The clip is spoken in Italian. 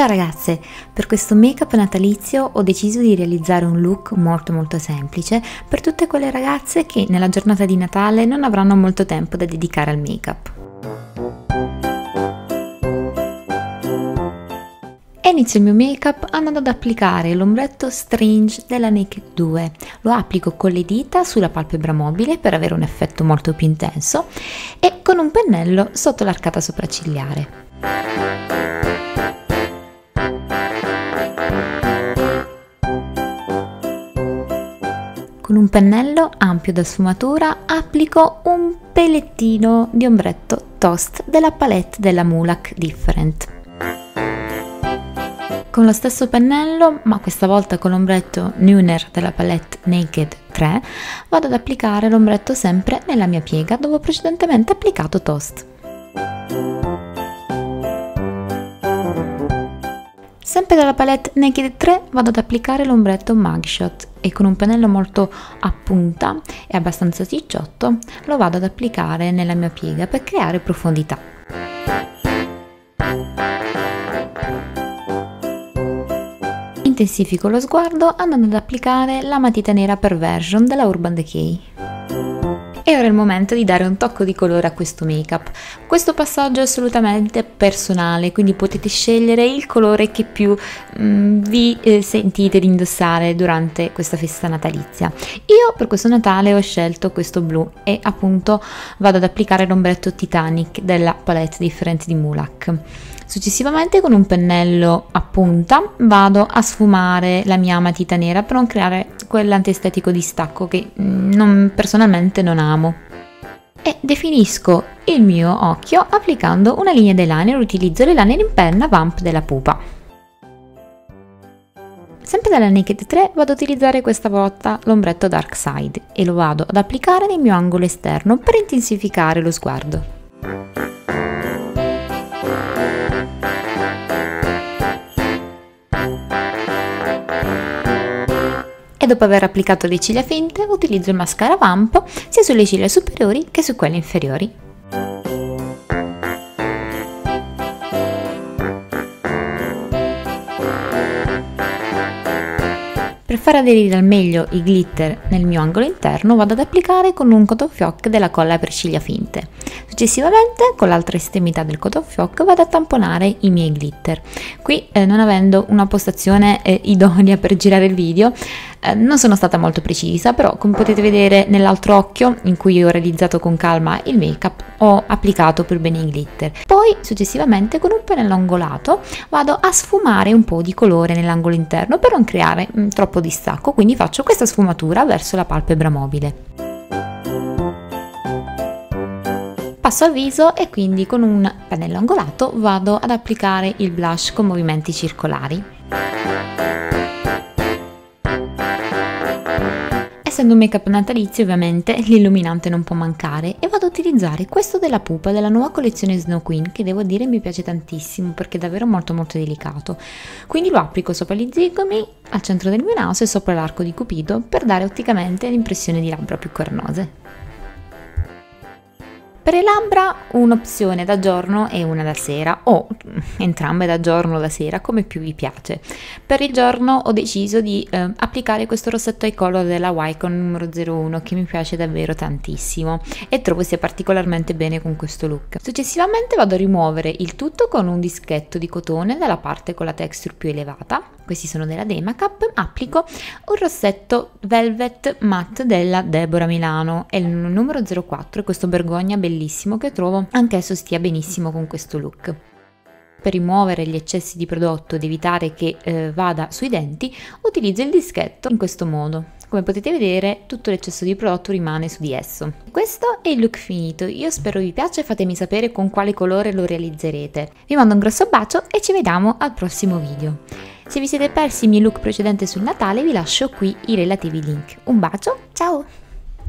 Ciao ragazze, per questo make-up natalizio ho deciso di realizzare un look molto molto semplice per tutte quelle ragazze che nella giornata di Natale non avranno molto tempo da dedicare al make-up. E inizio il mio make-up andando ad applicare l'ombretto Strange della Naked 2. Lo applico con le dita sulla palpebra mobile per avere un effetto molto più intenso e con un pennello sotto l'arcata sopraccigliare. Con un pennello ampio da sfumatura applico un pelettino di ombretto Toast della palette della Mulak Different. Con lo stesso pennello, ma questa volta con l'ombretto Nuner della palette Naked 3, vado ad applicare l'ombretto sempre nella mia piega dove ho precedentemente applicato Toast. Sempre dalla palette Naked 3 vado ad applicare l'ombretto Mugshot e con un pennello molto a punta e abbastanza cicciotto lo vado ad applicare nella mia piega per creare profondità. Intensifico lo sguardo andando ad applicare la matita nera Perversion della Urban Decay. E ora è il momento di dare un tocco di colore a questo make-up. Questo passaggio è assolutamente personale, quindi potete scegliere il colore che più mm, vi eh, sentite di indossare durante questa festa natalizia. Io per questo Natale ho scelto questo blu e appunto vado ad applicare l'ombretto Titanic della palette differente di Mulak. Successivamente con un pennello a punta vado a sfumare la mia matita nera per non creare quell'antestetico distacco che mm, non, personalmente non amo. E definisco il mio occhio applicando una linea d'eyeliner, utilizzo l'eyeliner in penna Vamp della pupa. Sempre dalla Naked 3 vado ad utilizzare questa volta l'ombretto Dark Side e lo vado ad applicare nel mio angolo esterno per intensificare lo sguardo. Dopo aver applicato le ciglia finte utilizzo il mascara Vamp sia sulle ciglia superiori che su quelle inferiori. Per far aderire al meglio i glitter nel mio angolo interno vado ad applicare con un cotton fioc della colla per ciglia finte. Successivamente con l'altra estremità del cotton fioc vado a tamponare i miei glitter. Qui eh, non avendo una postazione eh, idonea per girare il video eh, non sono stata molto precisa però come potete vedere nell'altro occhio in cui ho realizzato con calma il make up ho applicato per bene i glitter. Poi successivamente con un pennello angolato vado a sfumare un po' di colore nell'angolo interno per non creare mh, mm, troppo distacco quindi faccio questa sfumatura verso la palpebra mobile. Passo al viso e quindi con un pennello angolato vado ad applicare il blush con movimenti circolari. Essendo un make up natalizio ovviamente l'illuminante non può mancare e vado ad utilizzare questo della pupa della nuova collezione Snow Queen che devo dire mi piace tantissimo perché è davvero molto molto delicato. Quindi lo applico sopra gli zigomi, al centro del mio naso e sopra l'arco di cupido per dare otticamente l'impressione di labbra più cornose. Per le labbra un'opzione da giorno e una da sera o entrambe da giorno o da sera come più vi piace. Per il giorno ho deciso di eh, applicare questo rossetto eye color della Wycon numero 01 che mi piace davvero tantissimo e trovo sia particolarmente bene con questo look. Successivamente vado a rimuovere il tutto con un dischetto di cotone dalla parte con la texture più elevata questi sono della Demacap, applico un rossetto Velvet Matte della Deborah Milano, è il numero 04, questo bergogna bellissimo che trovo anch'esso stia benissimo con questo look. Per rimuovere gli eccessi di prodotto ed evitare che eh, vada sui denti, utilizzo il dischetto in questo modo. Come potete vedere tutto l'eccesso di prodotto rimane su di esso. Questo è il look finito, io spero vi piaccia e fatemi sapere con quale colore lo realizzerete. Vi mando un grosso bacio e ci vediamo al prossimo video. Se vi siete persi i miei look precedenti sul Natale vi lascio qui i relativi link. Un bacio, ciao!